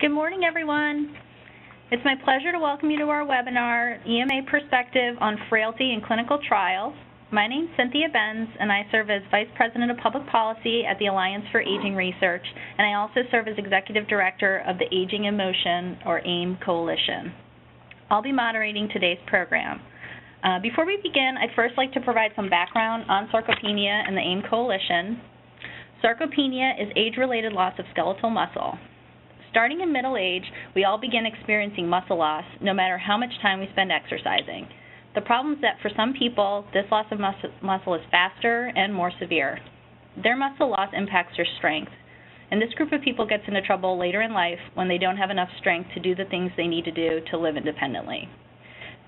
Good morning, everyone. It's my pleasure to welcome you to our webinar, EMA Perspective on Frailty in Clinical Trials. My name is Cynthia Bens, and I serve as Vice President of Public Policy at the Alliance for Aging Research, and I also serve as Executive Director of the Aging in Motion, or AIM Coalition. I'll be moderating today's program. Uh, before we begin, I'd first like to provide some background on sarcopenia and the AIM Coalition. Sarcopenia is age-related loss of skeletal muscle. Starting in middle age, we all begin experiencing muscle loss, no matter how much time we spend exercising. The problem is that for some people, this loss of muscle is faster and more severe. Their muscle loss impacts their strength, and this group of people gets into trouble later in life when they don't have enough strength to do the things they need to do to live independently.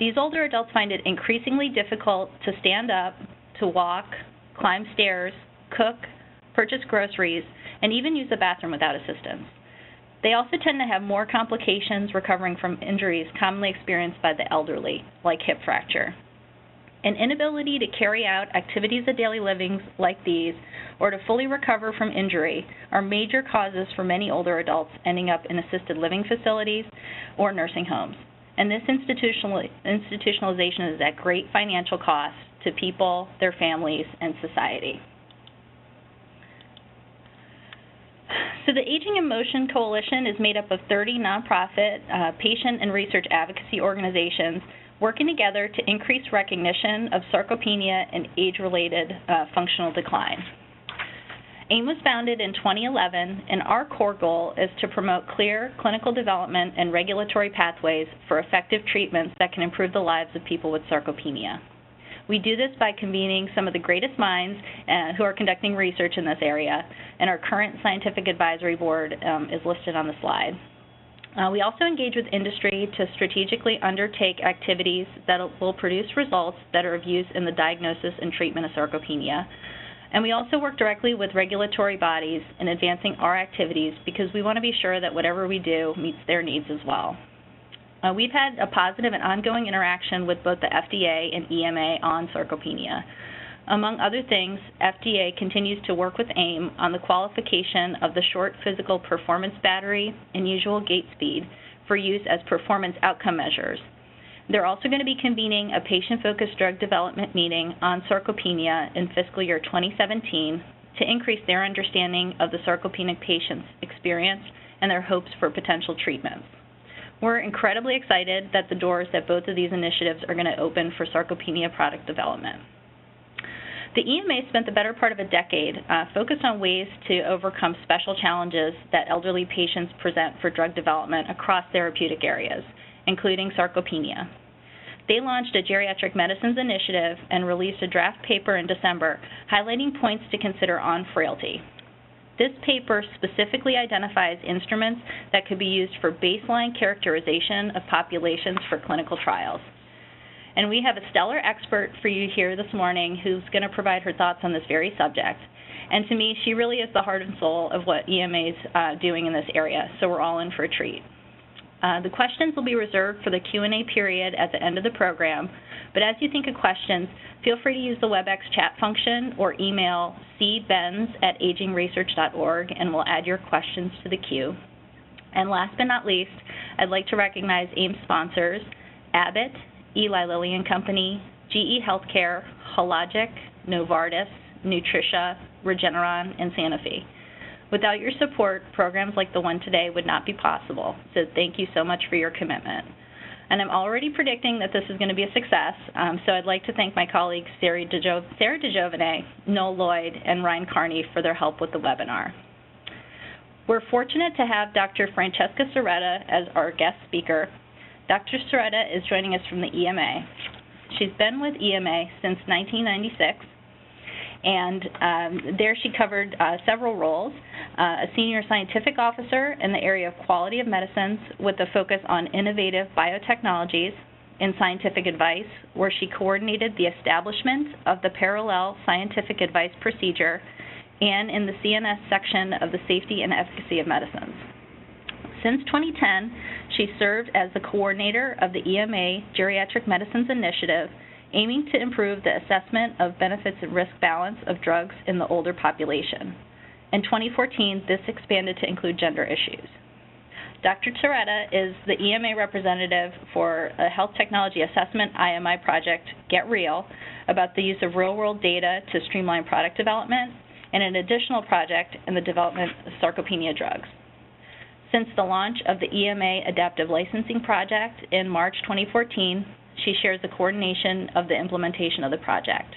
These older adults find it increasingly difficult to stand up, to walk, climb stairs, cook, purchase groceries, and even use the bathroom without assistance. They also tend to have more complications recovering from injuries commonly experienced by the elderly, like hip fracture. An inability to carry out activities of daily living like these or to fully recover from injury are major causes for many older adults ending up in assisted living facilities or nursing homes. And this institutional, institutionalization is at great financial cost to people, their families, and society. So the Aging in Motion Coalition is made up of 30 nonprofit uh, patient and research advocacy organizations working together to increase recognition of sarcopenia and age-related uh, functional decline. AIM was founded in 2011, and our core goal is to promote clear clinical development and regulatory pathways for effective treatments that can improve the lives of people with sarcopenia. We do this by convening some of the greatest minds uh, who are conducting research in this area, and our current scientific advisory board um, is listed on the slide. Uh, we also engage with industry to strategically undertake activities that will produce results that are of use in the diagnosis and treatment of sarcopenia. And we also work directly with regulatory bodies in advancing our activities because we want to be sure that whatever we do meets their needs as well. Uh, we've had a positive and ongoing interaction with both the FDA and EMA on sarcopenia. Among other things, FDA continues to work with AIM on the qualification of the short physical performance battery and usual gait speed for use as performance outcome measures. They're also going to be convening a patient-focused drug development meeting on sarcopenia in fiscal year 2017 to increase their understanding of the sarcopenic patient's experience and their hopes for potential treatments. We're incredibly excited that the doors that both of these initiatives are going to open for sarcopenia product development. The EMA spent the better part of a decade uh, focused on ways to overcome special challenges that elderly patients present for drug development across therapeutic areas, including sarcopenia. They launched a geriatric medicines initiative and released a draft paper in December highlighting points to consider on frailty, this paper specifically identifies instruments that could be used for baseline characterization of populations for clinical trials. And we have a stellar expert for you here this morning who's going to provide her thoughts on this very subject. And to me, she really is the heart and soul of what EMA is uh, doing in this area, so we're all in for a treat. Uh, the questions will be reserved for the Q&A period at the end of the program, but as you think of questions, feel free to use the WebEx chat function or email cbens at agingresearch.org and we'll add your questions to the queue. And last but not least, I'd like to recognize AIM sponsors Abbott, Eli Lilly and Company, GE Healthcare, Hologic, Novartis, Nutricia, Regeneron, and Sanofi. Without your support, programs like the one today would not be possible. So thank you so much for your commitment and I'm already predicting that this is going to be a success. Um, so I'd like to thank my colleagues Sarah DeGiovane, Noel Lloyd, and Ryan Carney for their help with the webinar. We're fortunate to have Dr. Francesca Cerreta as our guest speaker. Dr. Cerreta is joining us from the EMA. She's been with EMA since 1996 and um, there she covered uh, several roles uh, a senior scientific officer in the area of quality of medicines with a focus on innovative biotechnologies in scientific advice, where she coordinated the establishment of the parallel scientific advice procedure and in the CNS section of the safety and efficacy of medicines. Since 2010, she served as the coordinator of the EMA Geriatric Medicines Initiative aiming to improve the assessment of benefits and risk balance of drugs in the older population. In 2014, this expanded to include gender issues. Dr. Cerreta is the EMA representative for a health technology assessment IMI project, Get Real, about the use of real-world data to streamline product development, and an additional project in the development of sarcopenia drugs. Since the launch of the EMA Adaptive Licensing Project in March 2014, she shares the coordination of the implementation of the project.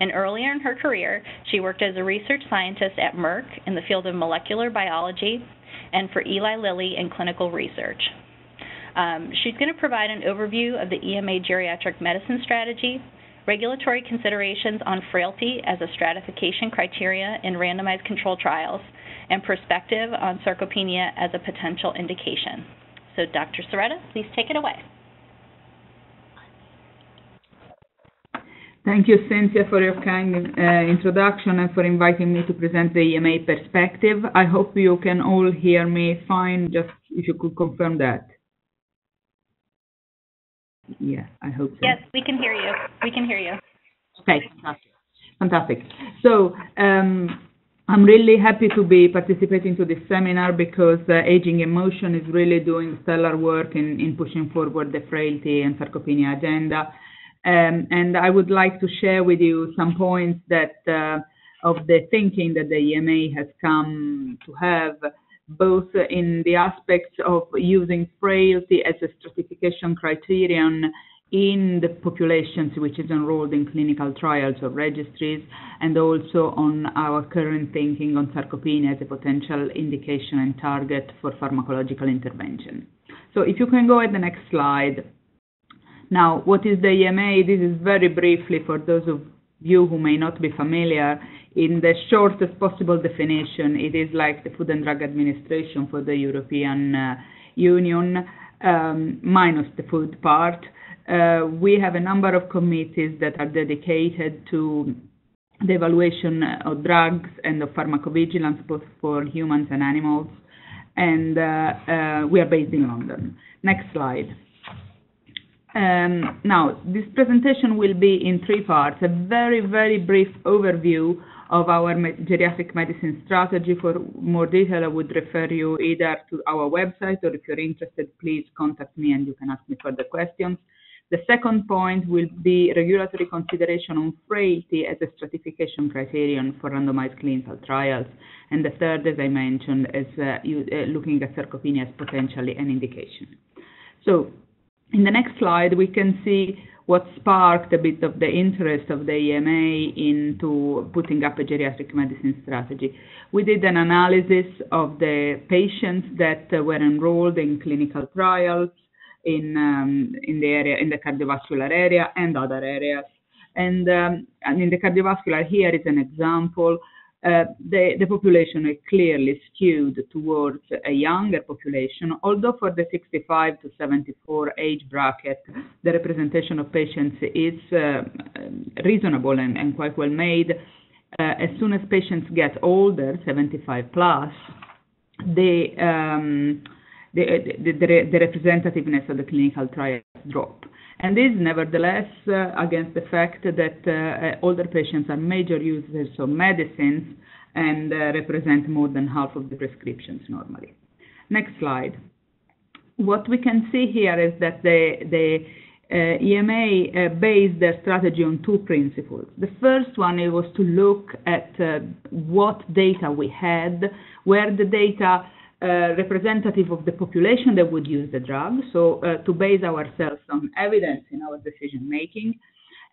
And earlier in her career, she worked as a research scientist at Merck in the field of molecular biology and for Eli Lilly in clinical research. Um, she's going to provide an overview of the EMA geriatric medicine strategy, regulatory considerations on frailty as a stratification criteria in randomized controlled trials, and perspective on sarcopenia as a potential indication. So, Dr. Cerreta, please take it away. Thank you, Cynthia, for your kind uh, introduction and for inviting me to present the EMA perspective. I hope you can all hear me fine, just if you could confirm that. Yeah, I hope so. Yes, we can hear you. We can hear you. Okay, fantastic. Fantastic. So, um, I'm really happy to be participating to this seminar because uh, Aging in Motion is really doing stellar work in, in pushing forward the frailty and sarcopenia agenda. Um, and I would like to share with you some points that uh, of the thinking that the EMA has come to have, both in the aspects of using frailty as a stratification criterion in the populations which is enrolled in clinical trials or registries, and also on our current thinking on sarcopenia as a potential indication and target for pharmacological intervention. So if you can go at the next slide. Now, what is the EMA? This is very briefly for those of you who may not be familiar. In the shortest possible definition, it is like the Food and Drug Administration for the European uh, Union, um, minus the food part. Uh, we have a number of committees that are dedicated to the evaluation of drugs and of pharmacovigilance, both for humans and animals. And uh, uh, we are based in London. Next slide. Um, now, this presentation will be in three parts. A very, very brief overview of our geriatric medicine strategy. For more detail, I would refer you either to our website or if you're interested, please contact me and you can ask me further questions. The second point will be regulatory consideration on frailty as a stratification criterion for randomized clinical trials. And the third, as I mentioned, is uh, you, uh, looking at sarcopenia as potentially an indication. So in the next slide, we can see what sparked a bit of the interest of the EMA into putting up a geriatric medicine strategy. We did an analysis of the patients that were enrolled in clinical trials in um, in the area in the cardiovascular area and other areas. And, um, and in the cardiovascular, here is an example the, the population is clearly skewed towards a younger population, although for the 65 to 74 age bracket, the representation of patients is uh, reasonable and, and, quite well made. Uh, as soon as patients get older, 75 plus, the, um, the, the, the representativeness of the clinical trials drop. And this, nevertheless, uh, against the fact that uh, older patients are major users of medicines and uh, represent more than half of the prescriptions normally. Next slide. What we can see here is that the, the uh, EMA uh, based their strategy on two principles. The first one was to look at uh, what data we had, where the data uh, representative of the population that would use the drug, so uh, to base ourselves on evidence in our decision making.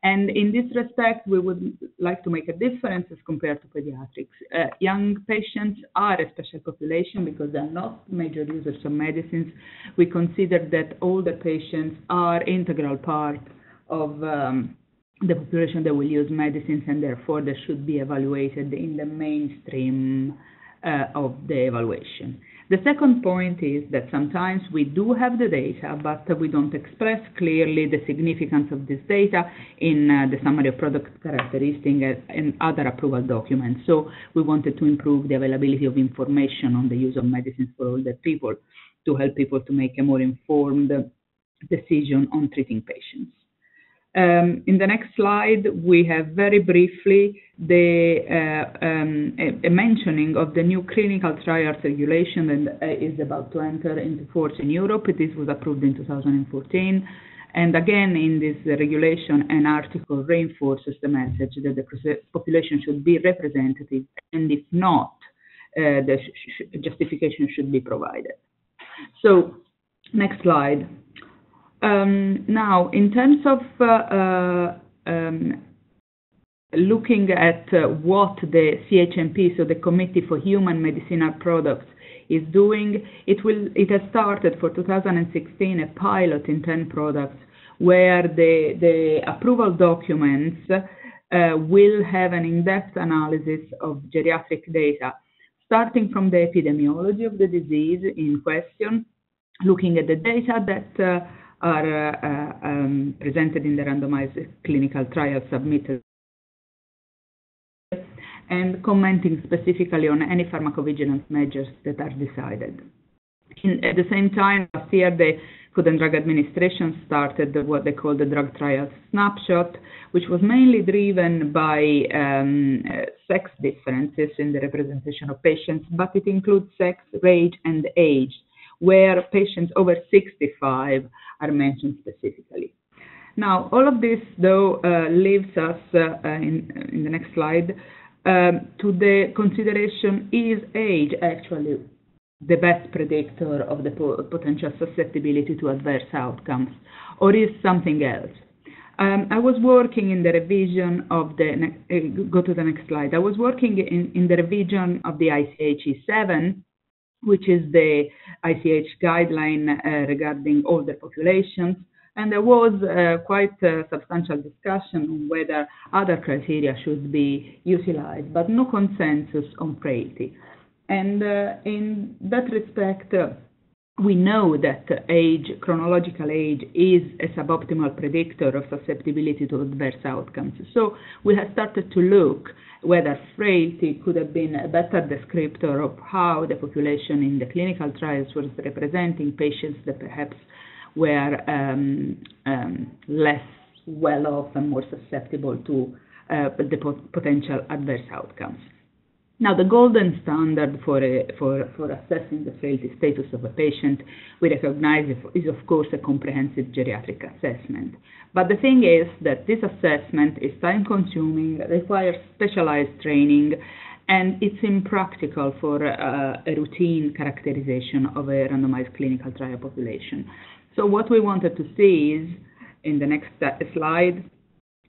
And in this respect, we would like to make a difference as compared to pediatrics. Uh, young patients are a special population because they're not major users of medicines. We consider that older patients are integral part of um, the population that will use medicines and therefore they should be evaluated in the mainstream uh, of the evaluation. The second point is that sometimes we do have the data, but we don't express clearly the significance of this data in uh, the summary of product characteristics and other approval documents. So we wanted to improve the availability of information on the use of medicines for older people to help people to make a more informed decision on treating patients. Um, in the next slide, we have very briefly the uh, um, a, a, mentioning of the new clinical trials regulation that uh, is about to enter into force in Europe. This was approved in 2014. And again, in this regulation, an article reinforces the message that the population should be representative, and if not, uh, the sh justification should be provided. So, next slide. Um, now, in terms of uh, uh, um, looking at uh, what the CHMP, so the Committee for Human Medicinal Products, is doing, it will it has started for 2016 a pilot in 10 products where the the approval documents will have an in-depth analysis of geriatric data, starting from the epidemiology of the disease in question, looking at the data that are uh, um, presented in the randomized clinical trial submitted and commenting specifically on any pharmacovigilance measures that are decided. In, at the same time, last year, the Food and Drug Administration started what they call the Drug Trial Snapshot, which was mainly driven by um, uh, sex differences in the representation of patients, but it includes sex, race, and age, where patients over 65 are mentioned specifically. Now, all of this, though, uh, leaves us uh, in, in, the next slide um, to the consideration is age actually the best predictor of the po potential susceptibility to adverse outcomes, or is something else? Um, I was working in the revision of the, uh, go to the next slide. I was working in, in the revision of the ICH 7 which is the ICH guideline uh, regarding older populations. And there was uh, quite a substantial discussion on whether other criteria should be utilized, but no consensus on frailty. And uh, in that respect, we know that age, chronological age, is a suboptimal predictor of susceptibility to adverse outcomes. So we have started to look whether frailty could have been a better descriptor of how the population in the clinical trials was representing patients that perhaps were um, um, less well off and more susceptible to uh, the potential adverse outcomes. Now, the golden standard for, a, for, for assessing the frailty status of a patient, we recognize is, of course, a comprehensive geriatric assessment. But the thing is that this assessment is time consuming, requires specialized training, and it's impractical for uh, a routine characterization of a randomized clinical trial population. So, what we wanted to see is in the next slide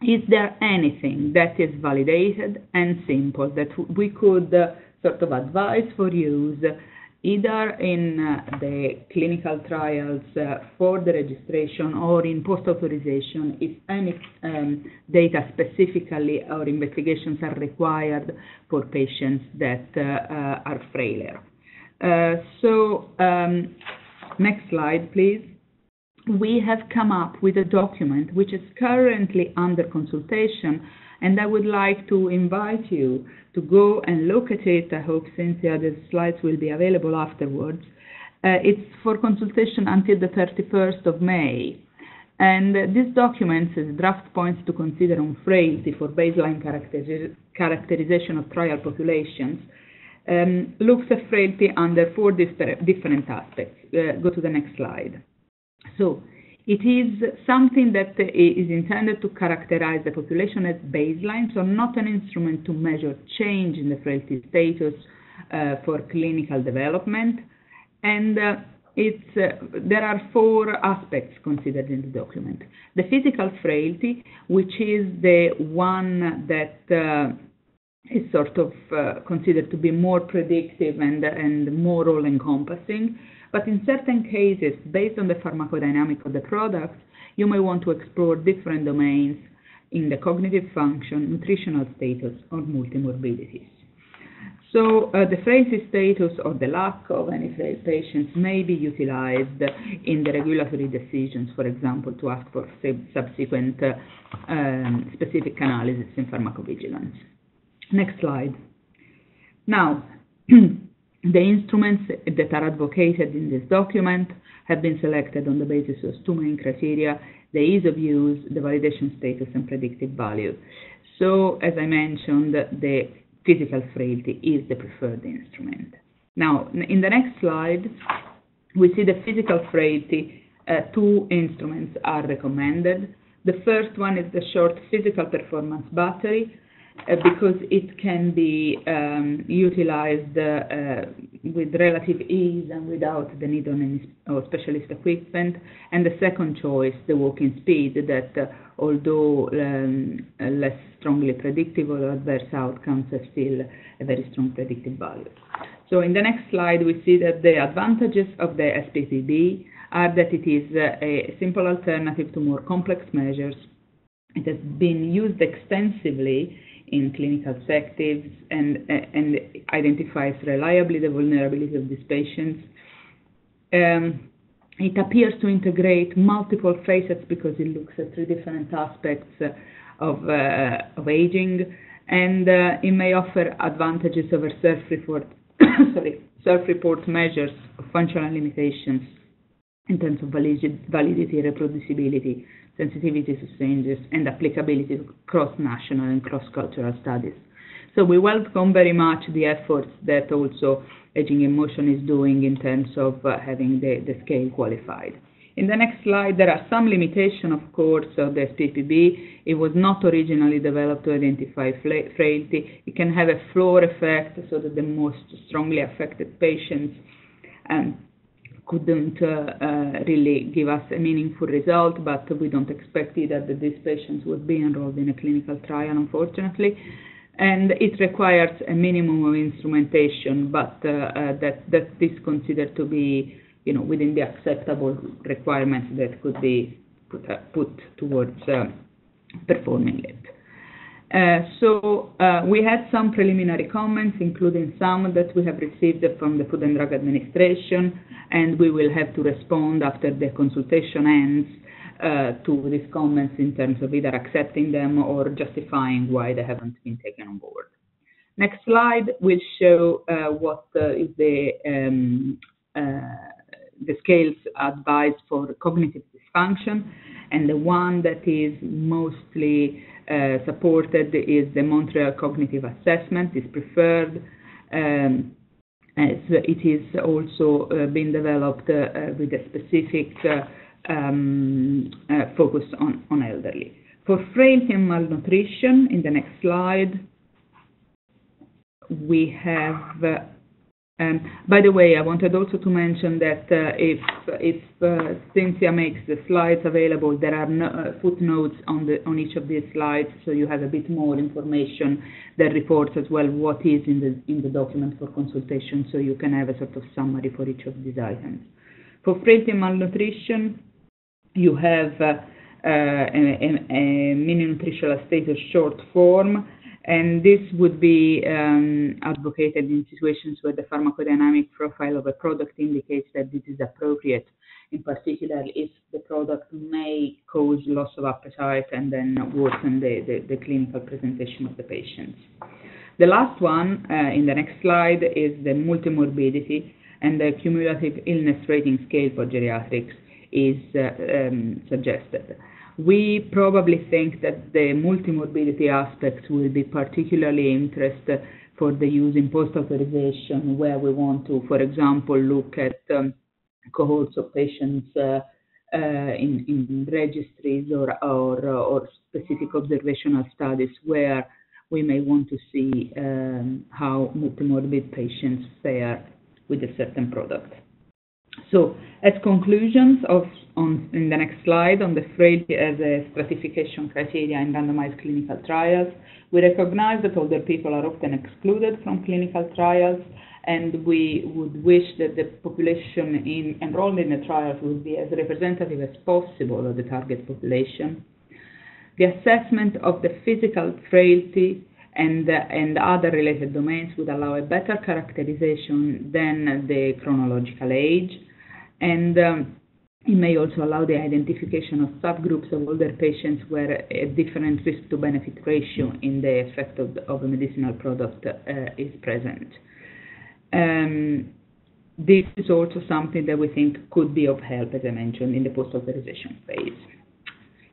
is there anything that is validated and simple that we could uh, sort of advise for use either in uh, the clinical trials uh, for the registration or in post-authorization if any um, data specifically or investigations are required for patients that uh, uh, are frailer. Uh, so um, next slide, please we have come up with a document which is currently under consultation, and I would like to invite you to go and look at it. I hope, Cynthia, the slides will be available afterwards. Uh, it's for consultation until the 31st of May. And uh, this document says draft points to consider on frailty for baseline characterization of trial populations. Um, looks at frailty under four different aspects. Uh, go to the next slide. So it is something that is intended to characterize the population as baseline, so not an instrument to measure change in the frailty status uh, for clinical development. And uh, it's, uh, there are four aspects considered in the document. The physical frailty, which is the one that uh, is sort of uh, considered to be more predictive and, and more all-encompassing. But in certain cases, based on the pharmacodynamic of the product, you may want to explore different domains in the cognitive function, nutritional status, or multimorbidities. So uh, the frailty status or the lack of any patients may be utilized in the regulatory decisions, for example, to ask for subsequent uh, um, specific analysis in pharmacovigilance. Next slide. Now, The instruments that are advocated in this document have been selected on the basis of two main criteria, the ease of use, the validation status, and predictive value. So, as I mentioned, the physical frailty is the preferred instrument. Now, in the next slide, we see the physical frailty. Uh, two instruments are recommended. The first one is the short physical performance battery, because it can be um, utilized uh, with relative ease and without the need on any specialist equipment. And the second choice, the walking speed, that uh, although um, less strongly predictive of adverse outcomes, are still a very strong predictive value. So in the next slide, we see that the advantages of the SPPB are that it is a simple alternative to more complex measures. It has been used extensively in clinical settings and, and identifies reliably the vulnerability of these patients. Um, it appears to integrate multiple facets because it looks at three different aspects of, uh, of aging, and uh, it may offer advantages over self-report, sorry, self-report measures of functional limitations in terms of validity, reproducibility, sensitivity to changes, and applicability to cross-national and cross-cultural studies. So we welcome very much the efforts that also Aging in Motion is doing in terms of uh, having the, the scale qualified. In the next slide, there are some limitations, of course, of the SPPB. It was not originally developed to identify frailty. It can have a floor effect, so that the most strongly affected patients um, couldn't uh, uh, really give us a meaningful result, but we don't expect either that these patients would be enrolled in a clinical trial, unfortunately. And it requires a minimum of instrumentation, but uh, that, that is considered to be you know, within the acceptable requirements that could be put, put towards performing it. Uh, so uh, we had some preliminary comments, including some that we have received from the Food and Drug Administration, and we will have to respond after the consultation ends uh, to these comments in terms of either accepting them or justifying why they haven't been taken on board. Next slide will show what is the um, the scales advised for cognitive dysfunction, and the one that is mostly supported is the Montreal Cognitive Assessment is preferred. Um, as it is also uh, been developed uh, with a specific um, focus on, on elderly. For frailty and malnutrition, in the next slide, we have um, by the way, I wanted also to mention that uh, if if uh, Cynthia makes the slides available, there are no, uh, footnotes on the on each of these slides, so you have a bit more information that reports as well what is in the in the document for consultation, so you can have a sort of summary for each of these items. For frailty and malnutrition, you have uh, uh, a, a, a mini nutritional status short form and this would be um, advocated in situations where the pharmacodynamic profile of a product indicates that this is appropriate, in particular if the product may cause loss of appetite and then worsen the, the, the clinical presentation of the patients. The last one uh, in the next slide is the multimorbidity and the cumulative illness rating scale for geriatrics is uh, um, suggested. We probably think that the multimorbidity aspect will be particularly interesting for the use in post-authorization, where we want to, for example, look at um, cohorts of patients uh, uh, in, in, registries or, or, or, specific observational studies where we may want to see um, how multimorbid patients fare with a certain product. So, as conclusions of on in the next slide on the frailty as a stratification criteria in randomized clinical trials, we recognize that older people are often excluded from clinical trials, and we would wish that the population in, enrolled in the trials would be as representative as possible of the target population. The assessment of the physical frailty and, and other related domains would allow a better characterization than the chronological age. And um, it may also allow the identification of subgroups of older patients where a different risk to benefit ratio in the effect of, the, of a medicinal product uh, is present. Um, this is also something that we think could be of help, as I mentioned, in the post-authorization phase.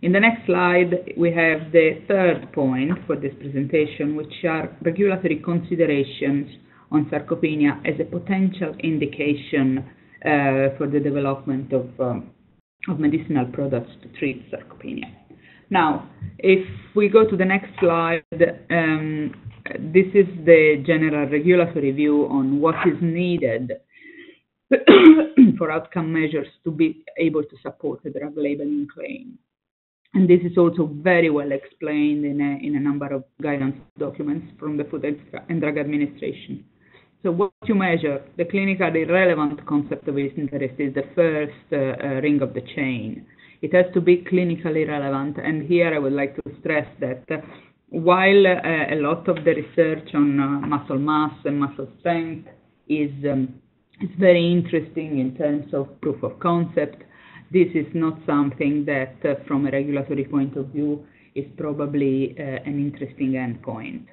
In the next slide, we have the third point for this presentation, which are regulatory considerations on sarcopenia as a potential indication uh, for the development of, um, of medicinal products to treat sarcopenia. Now, if we go to the next slide, um, this is the general regulatory view on what is needed for outcome measures to be able to support a drug labeling claim. And this is also very well explained in a, in a number of guidance documents from the Food and Drug Administration. So what you measure, the clinically relevant concept of interest is the first uh, uh, ring of the chain. It has to be clinically relevant, and here I would like to stress that uh, while uh, a lot of the research on uh, muscle mass and muscle strength is um, is very interesting in terms of proof of concept, this is not something that, uh, from a regulatory point of view, is probably an interesting endpoint.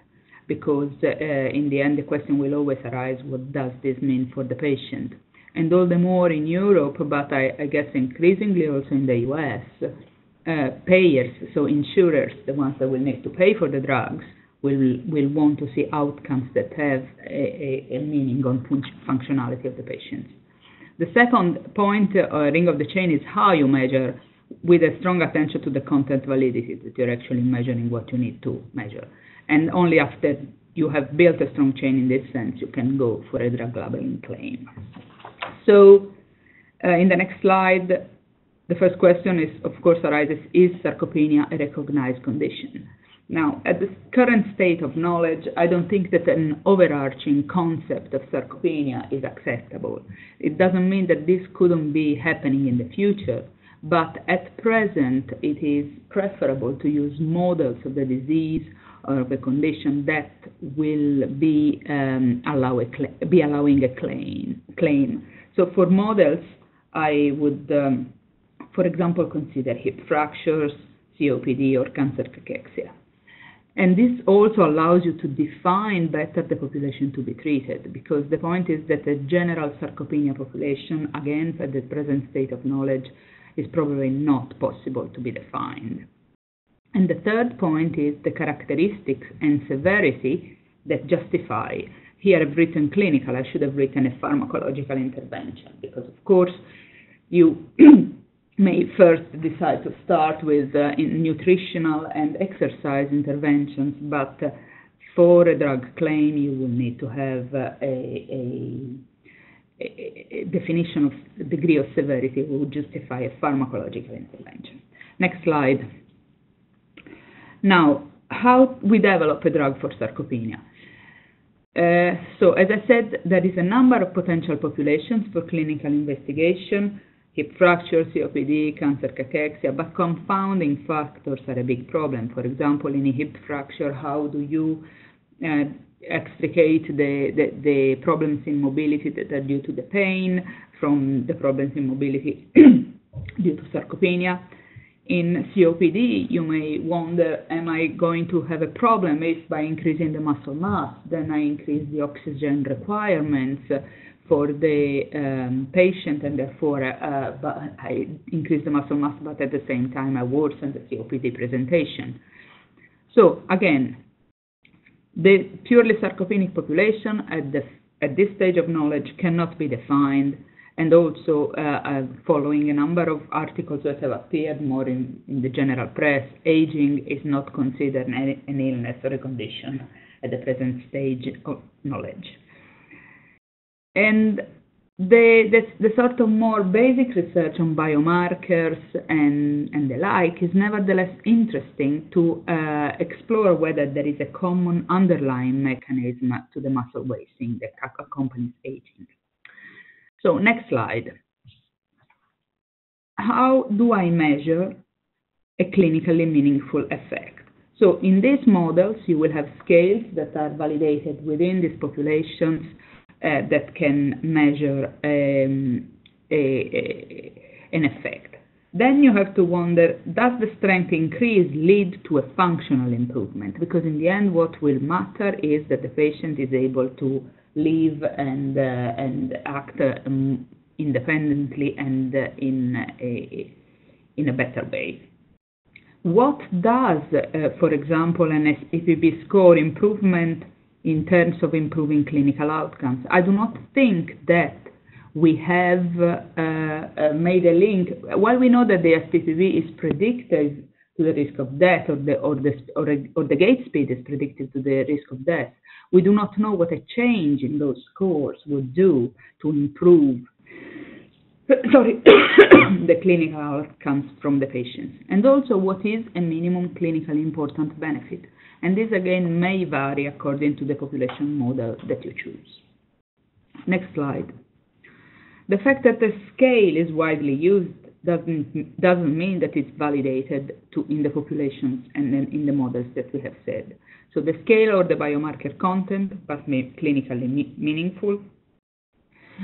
Because uh, in the end the question will always arise what does this mean for the patient? And all the more in Europe but I, guess increasingly also in the US uh, payers so insurers the ones that will need to pay for the drugs will will want to see outcomes that have a, meaning on fun- functionality of the patients the second point uh, ring of the chain is how you measure with a strong attention to the content validity that you're actually measuring what you need to measure and only after you have built a strong chain in this sense, you can go for a drug labeling claim. So uh, in the next slide, the first question is, of course, arises, is sarcopenia a recognized condition? Now, at the current state of knowledge, I don't think that an overarching concept of sarcopenia is acceptable. It doesn't mean that this couldn't be happening in the future, but at present, it is preferable to use models of the disease or a condition that will be um, allow a be allowing a claim. Claim. So for models, I would, um, for example, consider hip fractures, COPD, or cancer cachexia. And this also allows you to define better the population to be treated, because the point is that a general sarcopenia population, again, at the present state of knowledge, is probably not possible to be defined. And the third point is the characteristics and severity that justify. Here I've written clinical, I should have written a pharmacological intervention because, of course, you may first decide to start with uh, nutritional and exercise interventions, but uh, for a drug claim, you will need to have uh, a, a, a, definition of degree of severity would justify a pharmacological intervention. Next slide. Now, how we develop a drug for sarcopenia? Uh, so, as I said, there is a number of potential populations for clinical investigation, hip fracture, COPD, cancer cachexia, but confounding factors are a big problem. For example, in a hip fracture, how do you uh, extricate the, the, the, problems in mobility that are due to the pain from the problems in mobility due to sarcopenia? in COPD, you may wonder, am I going to have a problem if by increasing the muscle mass, then I increase the oxygen requirements for the um, patient and therefore uh, I increase the muscle mass, but at the same time I worsen the COPD presentation. So again, the purely sarcopenic population at, the, at this stage of knowledge cannot be defined and also uh, uh, following a number of articles that have appeared more in, in the general press, aging is not considered an, an illness or a condition at the present stage of knowledge. And the, the, the, sort of more basic research on biomarkers and, and the like is nevertheless interesting to uh, explore whether there is a common underlying mechanism to the muscle wasting that accompanies aging. So next slide. How do I measure a clinically meaningful effect? So in these models, you will have scales that are validated within these populations that can measure um, a, a, an effect. Then you have to wonder, does the strength increase lead to a functional improvement? Because in the end, what will matter is that the patient is able to live and, uh, and act um, independently and uh, in, a, in a better way. What does, uh, for example, an SPPB score improvement in terms of improving clinical outcomes? I do not think that we have uh, uh, made a link. While we know that the SPPB is predictive to the risk of death, or the or the or, a, or the gait speed is predictive to the risk of death, we do not know what a change in those scores would do to improve. Sorry, the clinical outcomes from the patients, and also what is a minimum clinically important benefit. And this again may vary according to the population model that you choose. Next slide. The fact that the scale is widely used doesn't doesn't mean that it's validated to in the populations and then in the models that we have said. So the scale or the biomarker content must be clinically meaningful.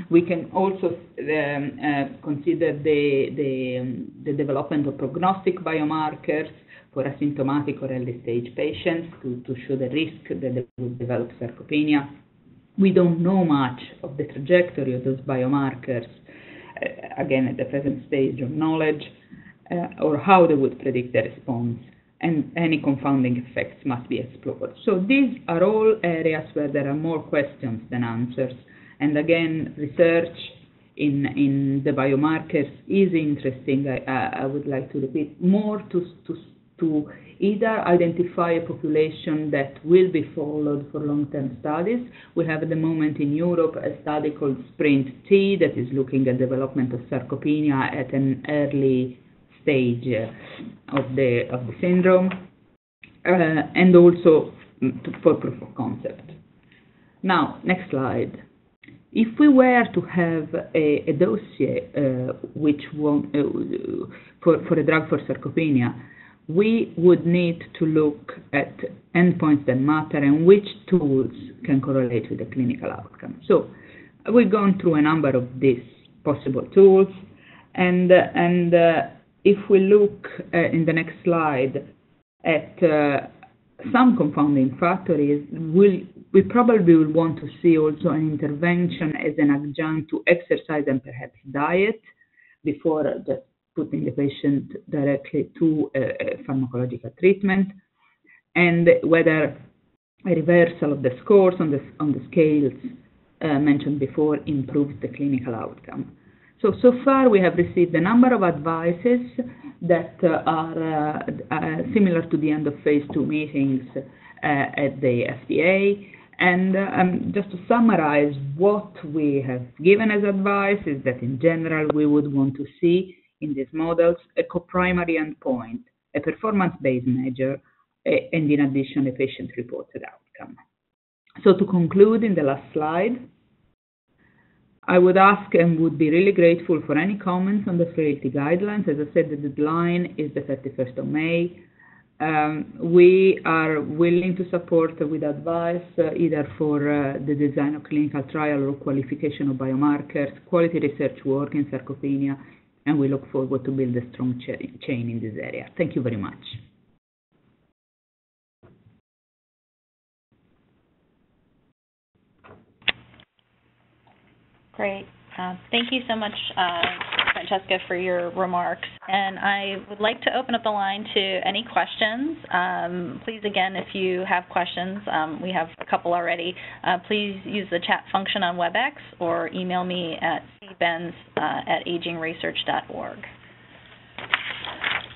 We can also um, uh, consider the the, um, the development of prognostic biomarkers for asymptomatic or early stage patients to, to show the risk that they will develop sarcopenia we don't know much of the trajectory of those biomarkers, uh, again, at the present stage of knowledge, uh, or how they would predict the response, and any confounding effects must be explored. So these are all areas where there are more questions than answers. And again, research in, in the biomarkers is interesting. I, I would like to repeat more to, to, to either identify a population that will be followed for long-term studies. We have at the moment in Europe a study called SPRINTT that is looking at development of sarcopenia at an early stage of the of the syndrome, uh, and also for proof of concept. Now, next slide. If we were to have a, a dossier uh, which won't, uh, for, for a drug for sarcopenia, we would need to look at endpoints that matter and which tools can correlate with the clinical outcome. So we've gone through a number of these possible tools, and, and uh, if we look uh, in the next slide at uh, some confounding factors, we'll, we probably will want to see also an intervention as an adjunct to exercise and perhaps diet before just putting the patient directly to pharmacological treatment, and whether a reversal of the scores on the, on the scales uh, mentioned before improves the clinical outcome. So, so far we have received a number of advices that uh, are uh, uh similar to the end of phase two meetings uh, at the FDA. And um, just to summarize, what we have given as advice is that in general we would want to see in these models a co-primary endpoint, a performance-based measure, and in addition, a patient-reported outcome. So to conclude in the last slide, I would ask and would be really grateful for any comments on the frailty guidelines. As I said, the deadline is the 31st of May. Um, we are willing to support with advice uh, either for uh, the design of clinical trial or qualification of biomarkers, quality research work in sarcopenia, and we look forward to build a strong chain in this area. Thank you very much. Great. Uh, thank you so much, uh, Francesca, for your remarks. And I would like to open up the line to any questions. Um, please, again, if you have questions, um, we have a couple already, uh, please use the chat function on WebEx or email me at cbens uh, at agingresearch.org.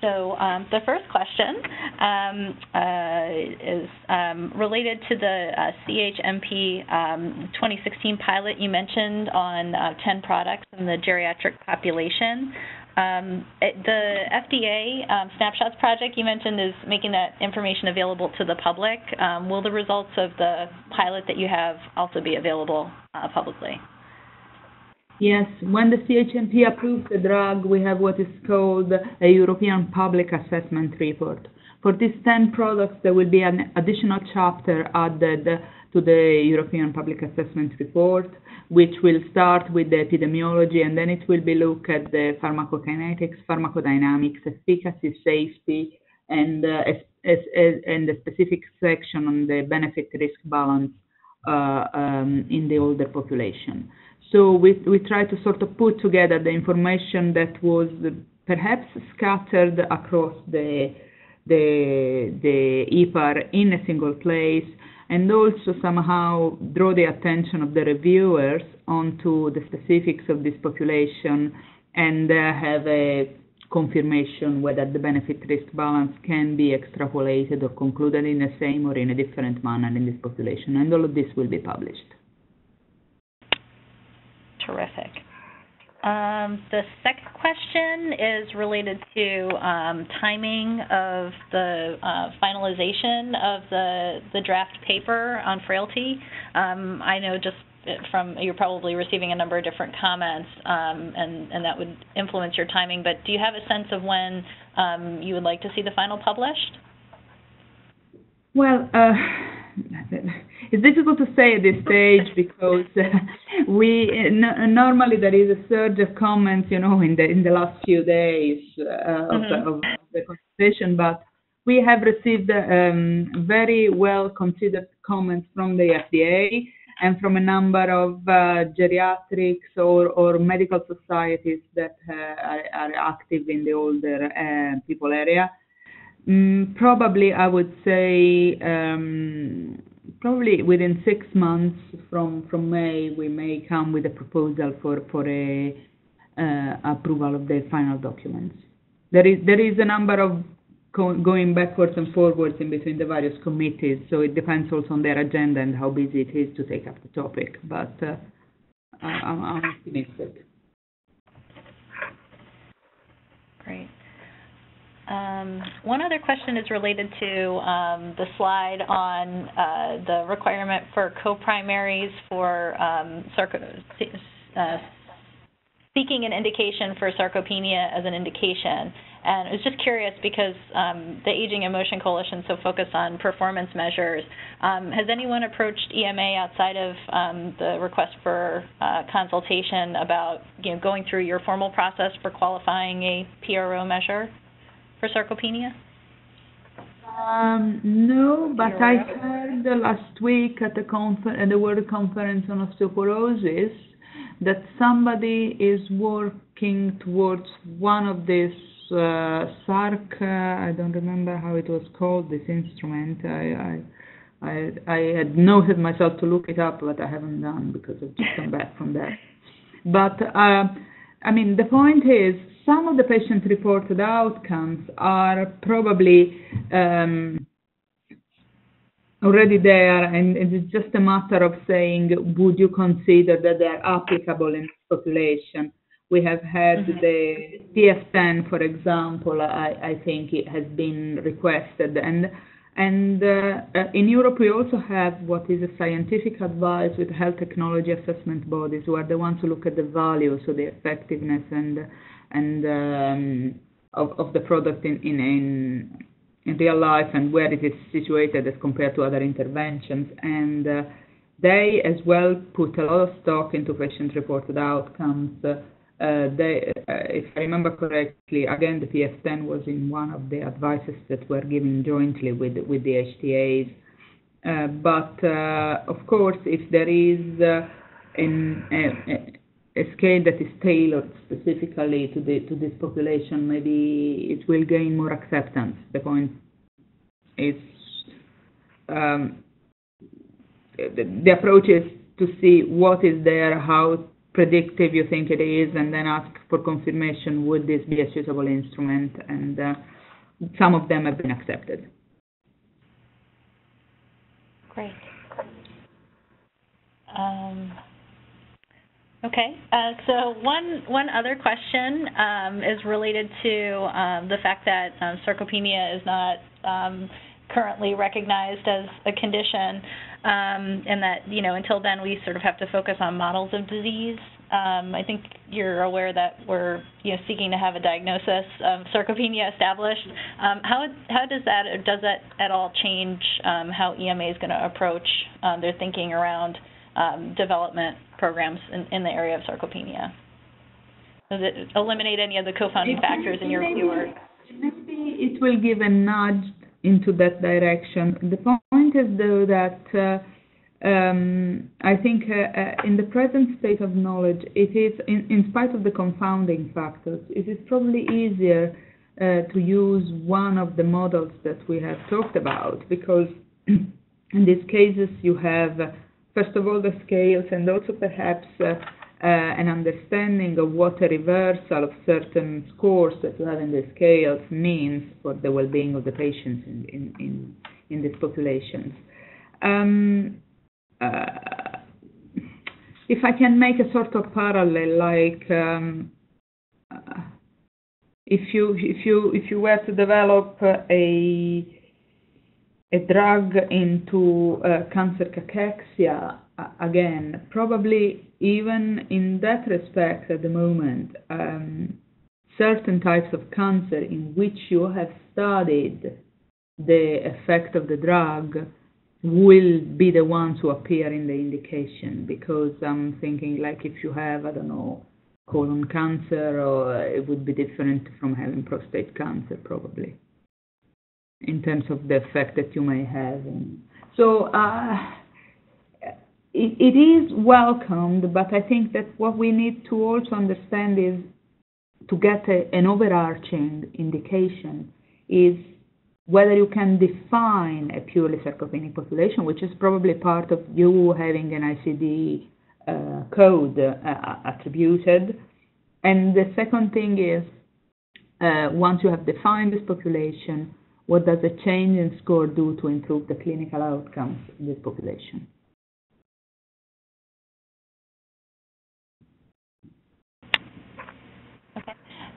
So um, the first question um, uh, is um, related to the uh, CHMP um, 2016 pilot you mentioned on uh, 10 products in the geriatric population. Um, it, the FDA um, Snapshots project you mentioned is making that information available to the public. will the results of the pilot that you have also be available uh, publicly? Yes, when the CHMP approves the drug, we have what is called a European Public Assessment Report. For these 10 products, there will be an additional chapter added to the European Public Assessment Report, which will start with the epidemiology and then it will be look at the pharmacokinetics, pharmacodynamics, efficacy, safety, and, uh, and the specific section on the benefit risk balance uh, um, in the older population. So we, we try to sort of put together the information that was perhaps scattered across the, the, the EPAR in a single place and also somehow draw the attention of the reviewers onto the specifics of this population and uh, have a confirmation whether the benefit risk balance can be extrapolated or concluded in the same or in a different manner in this population. And all of this will be published. Terrific. Um, the second question is related to um, timing of the uh, finalization of the the draft paper on frailty. Um, I know just from you're probably receiving a number of different comments, um, and and that would influence your timing. But do you have a sense of when um, you would like to see the final published? Well. Uh it's difficult to say at this stage because uh, we n- normally there is a surge of comments, you know, in the in the last few days uh, mm-hmm. of, of, the conversation, but we have received um, very well considered comments from the FDA and from a number of uh, geriatrics or, or medical societies that uh, are, are, active in the older uh, people area. Mm, probably, I would say um, probably within six months from from May, we may come with a proposal for for a uh, approval of the final documents. There is there is a number of going backwards and forwards in between the various committees, so it depends also on their agenda and how busy it is to take up the topic. But uh, I'm, I'm optimistic. Great. Um, one other question is related to um, the slide on uh, the requirement for co-primaries for um, uh, seeking an indication for sarcopenia as an indication. And I was just curious because um, the Aging in Motion Coalition so focused on performance measures. Um, has anyone approached EMA outside of um, the request for uh, consultation about you know, going through your formal process for qualifying a PRO measure? For sarcopenia? Um, no, but I heard last week at the confer- at the World Conference on Osteoporosis that somebody is working towards one of these uh, SARC. Uh, I don't remember how it was called. This instrument. I, I I I had noted myself to look it up, but I haven't done because I've just come back from that. But uh, I mean, the point is some of the patient-reported outcomes are probably um, already there, and it's just a matter of saying, would you consider that they are applicable in this population? We have had mm-hmm. the PF10, for example, I, I, think it has been requested, and and uh, uh, in Europe, we also have what is a scientific advice with health technology assessment bodies, who are the ones who look at the value, so the effectiveness and and um, of, of the product in, in, in, in real life and where it is situated as compared to other interventions. And uh, they as well put a lot of stock into patient-reported outcomes. Uh, they, uh, if I remember correctly, again, the PF10 was in one of the advices that were given jointly with with the HTAs. Uh, but uh, of course, if there is in, a scale that is tailored specifically to the to this population, maybe it will gain more acceptance. The point is um, the, the approach is to see what is there, how predictive you think it is, and then ask for confirmation would this be a suitable instrument, and uh, some of them have been accepted. Great. Um, Okay, uh, so one one other question um, is related to um, the fact that um, sarcopenia is not um, currently recognized as a condition, um, and that you know until then we sort of have to focus on models of disease. Um, I think you're aware that we're you know seeking to have a diagnosis of sarcopenia established. how how does that does that at all change how EMA is going to approach their thinking around development programs in, in the area of sarcopenia? Does it eliminate any of the confounding factors in your view? Maybe it will give a nudge into that direction. The point is, though, that uh, um, I think uh, uh, in the present state of knowledge, it is, in, in spite of the confounding factors, it is probably easier uh, to use one of the models that we have talked about because in these cases you have, first of all, the scales and also perhaps uh, uh, an understanding of what a reversal of certain scores that you have in the scales means for the well-being of the patients in, in, in, in these populations. Um, uh, if I can make a sort of parallel, like um, uh, if you if you if you were to develop a a drug into uh, cancer cachexia, again, probably even in that respect at the moment, um, certain types of cancer in which you have studied the effect of the drug will be the ones who appear in the indication. Because I'm thinking like if you have I don't know colon cancer or it would be different from having prostate cancer probably in terms of the effect that you may have so uh, it, it is welcomed but I think that what we need to also understand is to get a, an overarching indication is whether you can define a purely sarcopenic population, which is probably part of you having an ICD uh, code uh, attributed. And the second thing is, uh, once you have defined this population, what does a change in score do to improve the clinical outcomes in this population?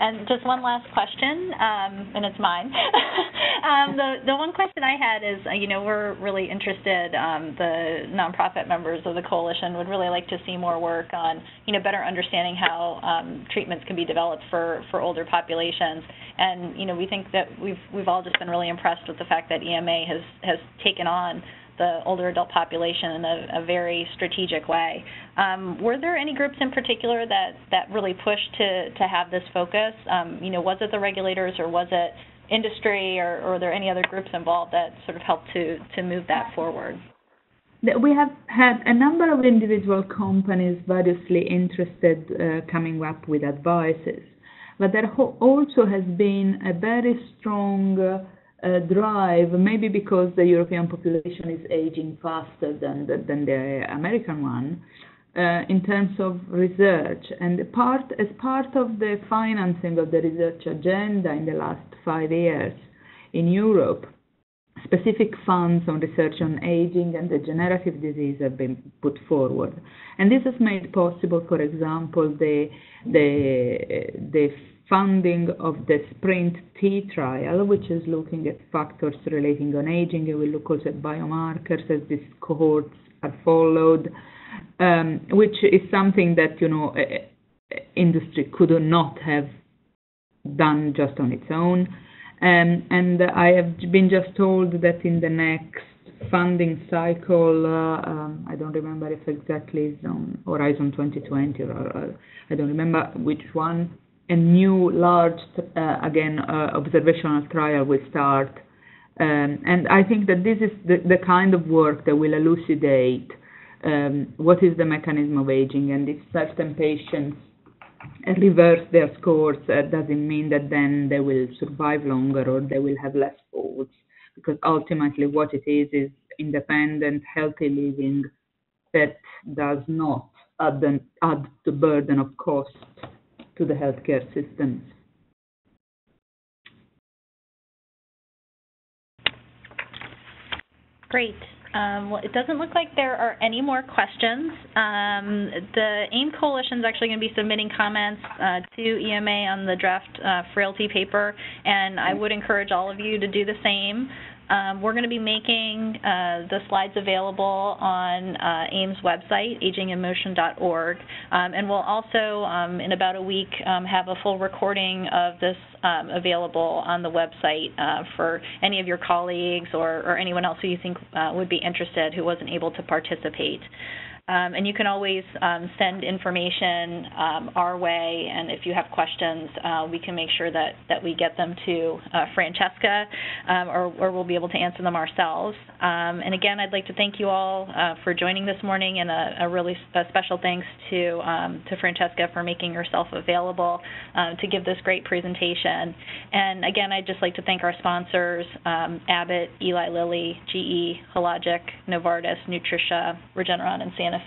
And just one last question, um, and it's mine. um, the the one question I had is, uh, you know, we're really interested. Um, the nonprofit members of the coalition would really like to see more work on, you know, better understanding how um, treatments can be developed for for older populations. And you know, we think that we've we've all just been really impressed with the fact that EMA has has taken on the older adult population in a, a very strategic way. Um, were there any groups in particular that, that really pushed to, to have this focus? Um, you know, was it the regulators or was it industry or, or are there any other groups involved that sort of helped to, to move that forward? We have had a number of individual companies variously interested uh, coming up with advices, but there also has been a very strong uh, uh, drive, maybe because the European population is aging faster than the, than the American one, uh, in terms of research. And part, as part of the financing of the research agenda in the last five years in Europe, specific funds on research on aging and degenerative disease have been put forward. And this has made possible, for example, the, the, the funding of the SPRINTT trial, which is looking at factors relating on aging. and we look also at biomarkers as these cohorts are followed, um, which is something that, you know, industry could not have done just on its own. Um, and I have been just told that in the next funding cycle, uh, um, I don't remember if exactly it's on Horizon 2020 or, or I don't remember which one, a new large, uh, again, uh, observational trial will start. Um, and I think that this is the, the kind of work that will elucidate um, what is the mechanism of aging and if certain patients reverse their scores, uh, doesn't mean that then they will survive longer or they will have less falls. Because ultimately, what it is is independent, healthy living that does not add, the, add the burden of cost to the healthcare systems. Great. Um, well, it doesn't look like there are any more questions. Um, the AIM Coalition is actually going to be submitting comments uh, to EMA on the draft uh, frailty paper, and I would encourage all of you to do the same. Um, we're going to be making uh, the slides available on uh, AIM's website, aginginmotion.org, um, and we'll also, um, in about a week, um, have a full recording of this um, available on the website uh, for any of your colleagues or, or, anyone else who you think uh, would be interested who wasn't able to participate. Um, and you can always um, send information um, our way, and if you have questions, uh, we can make sure that, that we get them to uh, Francesca, um, or, or we'll be able to answer them ourselves. Um, and again, I'd like to thank you all uh, for joining this morning, and a, a really a special thanks to um, to Francesca for making herself available uh, to give this great presentation. And again, I'd just like to thank our sponsors: Abbott, Eli Lilly, GE, Hologic, Novartis, Nutricia, Regeneron, and Santa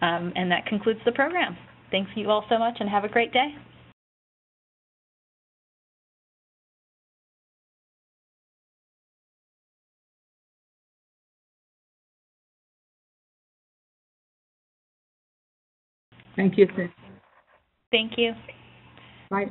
Um, and that concludes the program. Thanks you all so much, and have a great day. Thank you. Thank you. Bye.